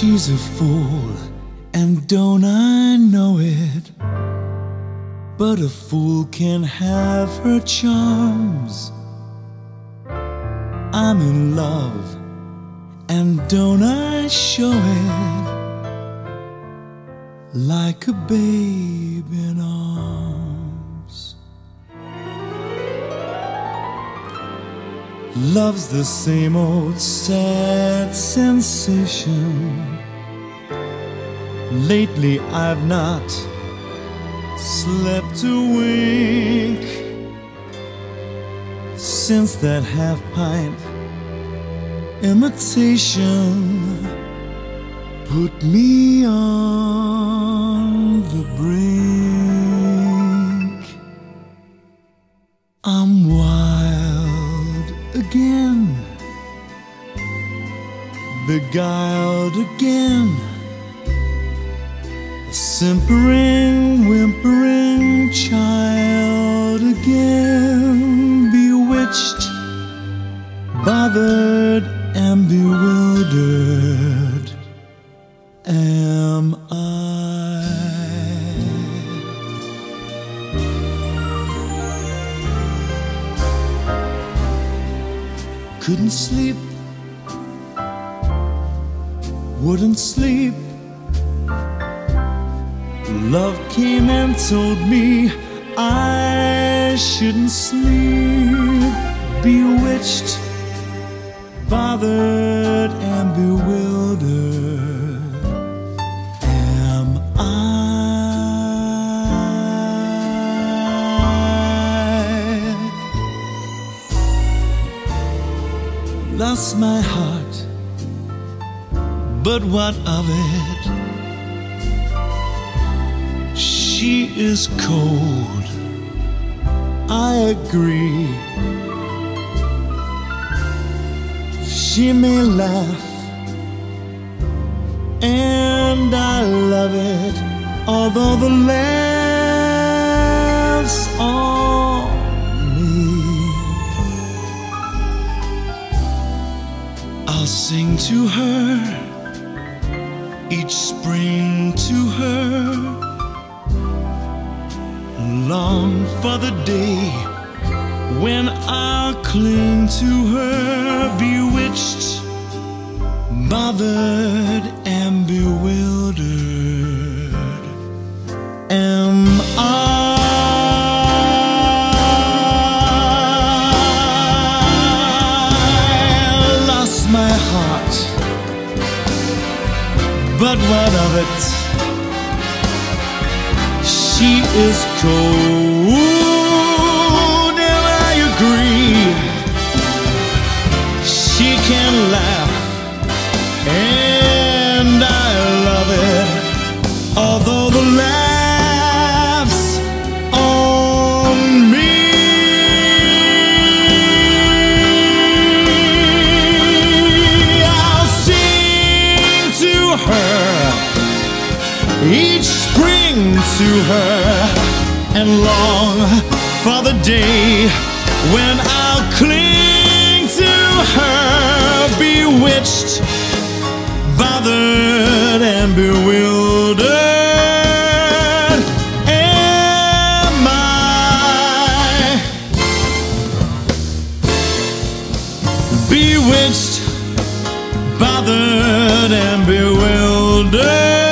She's a fool, and don't I know it? But a fool can have her charms. I'm in love, and don't I show it? Like a babe in arms. Love's the same old sad sensation. Lately I've not slept a wink since that half pint imitation put me on the brink. Again, beguiled again. A simpering, whimpering child again, bewitched, bothered, and bewildered. Couldn't sleep, wouldn't sleep Love came and told me I shouldn't sleep. Bewitched, bothered, Lost my heart, but what of it? she is cold. I agree. She may laugh, and I love it, although the laughs I'll sing to her. Each spring to her. Long for the day when I'll cling to her, bewitched, bothered, But what of it? she is cold, and I agree. She can laugh, to her and long for the day when I'll cling to her, bewitched, bothered, and bewildered. Am I bewitched, bothered, and bewildered?